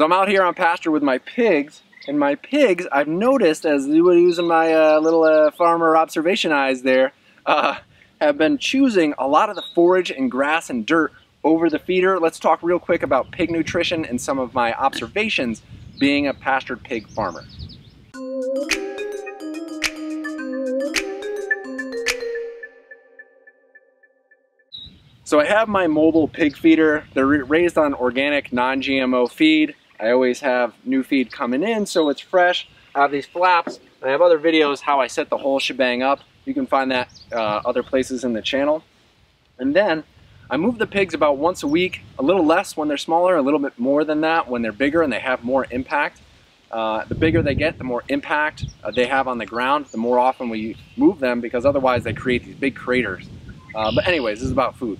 So I'm out here on pasture with my pigs, and my pigs, I've noticed as using my uh, little uh, farmer observation eyes there, uh, have been choosing a lot of the forage and grass and dirt over the feeder. Let's talk real quick about pig nutrition and some of my observations being a pastured pig farmer. So I have my mobile pig feeder. They're raised on organic, non-GMO feed. I always have new feed coming in so it's fresh. I have these flaps I have other videos how I set the whole shebang up. You can find that uh, other places in the channel. And then I move the pigs about once a week, a little less when they're smaller, a little bit more than that when they're bigger and they have more impact. Uh, the bigger they get, the more impact uh, they have on the ground, the more often we move them because otherwise they create these big craters. Uh, but anyways, this is about food.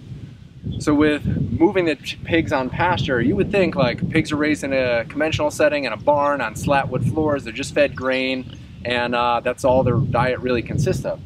So with moving the pigs on pasture, you would think like pigs are raised in a conventional setting in a barn on slat wood floors, they're just fed grain, and uh, that's all their diet really consists of.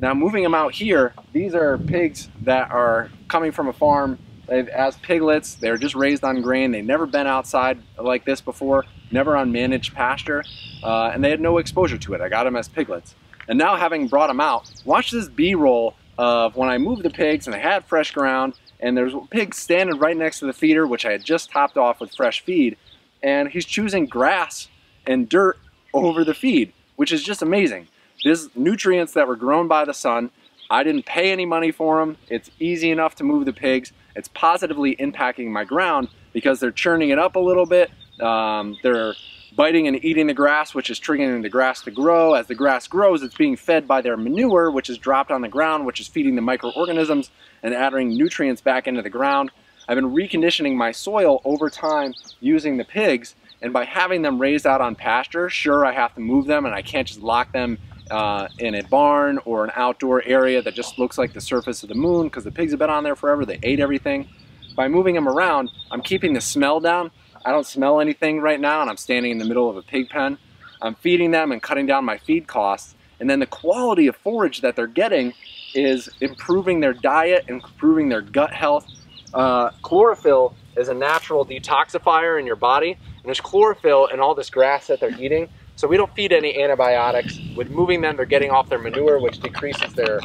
Now moving them out here, these are pigs that are coming from a farm They've, as piglets. They're just raised on grain. They've never been outside like this before, never on managed pasture, uh, and they had no exposure to it. I got them as piglets. And now having brought them out, watch this B-roll of when I moved the pigs and they had fresh ground and there's pigs standing right next to the feeder which I had just topped off with fresh feed and he's choosing grass and dirt over the feed which is just amazing. These nutrients that were grown by the sun, I didn't pay any money for them. It's easy enough to move the pigs. It's positively impacting my ground because they're churning it up a little bit. Um, they're biting and eating the grass, which is triggering the grass to grow. As the grass grows, it's being fed by their manure, which is dropped on the ground, which is feeding the microorganisms and adding nutrients back into the ground. I've been reconditioning my soil over time using the pigs, and by having them raised out on pasture, sure, I have to move them and I can't just lock them uh, in a barn or an outdoor area that just looks like the surface of the moon because the pigs have been on there forever, they ate everything. By moving them around, I'm keeping the smell down I don't smell anything right now and I'm standing in the middle of a pig pen. I'm feeding them and cutting down my feed costs. And then the quality of forage that they're getting is improving their diet, improving their gut health. Uh, chlorophyll is a natural detoxifier in your body. And there's chlorophyll in all this grass that they're eating. So we don't feed any antibiotics. With moving them, they're getting off their manure, which decreases their,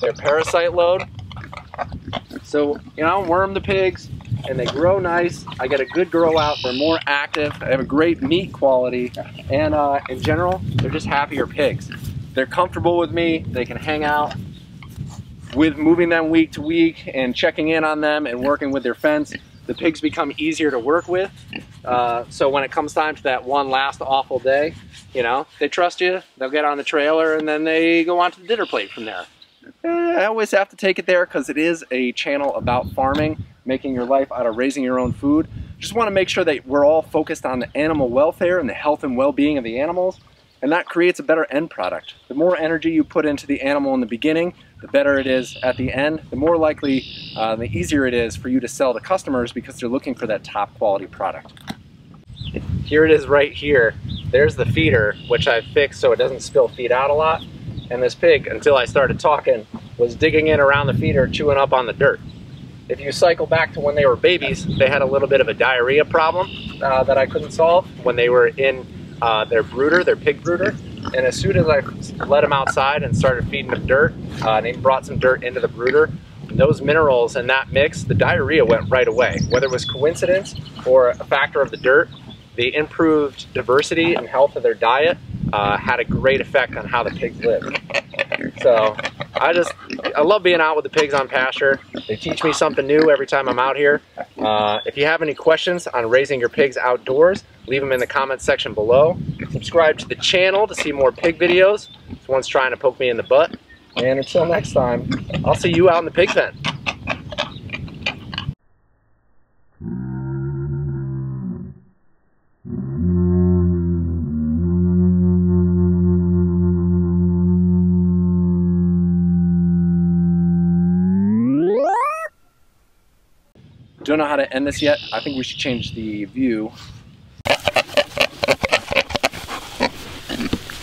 their parasite load. So, you know, worm the pigs, and they grow nice. I get a good grow out. They're more active. I have a great meat quality. And uh, in general, they're just happier pigs. They're comfortable with me. They can hang out with moving them week to week and checking in on them and working with their fence. The pigs become easier to work with. Uh, so when it comes time to that one last awful day, you know, they trust you. They'll get on the trailer and then they go on to the dinner plate from there. Eh, I always have to take it there because it is a channel about farming making your life out of raising your own food. Just want to make sure that we're all focused on the animal welfare and the health and well-being of the animals, and that creates a better end product. The more energy you put into the animal in the beginning, the better it is at the end, the more likely, uh, the easier it is for you to sell to customers because they're looking for that top quality product. Here it is right here. There's the feeder, which I've fixed so it doesn't spill feed out a lot. And this pig, until I started talking, was digging in around the feeder, chewing up on the dirt. If you cycle back to when they were babies, they had a little bit of a diarrhea problem uh, that I couldn't solve when they were in uh, their brooder, their pig brooder. And as soon as I let them outside and started feeding them dirt, uh, they brought some dirt into the brooder, those minerals and that mix, the diarrhea went right away. Whether it was coincidence or a factor of the dirt, the improved diversity and health of their diet uh, had a great effect on how the pigs lived. So I just, I love being out with the pigs on pasture. They teach me something new every time I'm out here. Uh, if you have any questions on raising your pigs outdoors, leave them in the comments section below. Subscribe to the channel to see more pig videos. This one's trying to poke me in the butt. And until next time, I'll see you out in the pig pen. Don't know how to end this yet. I think we should change the view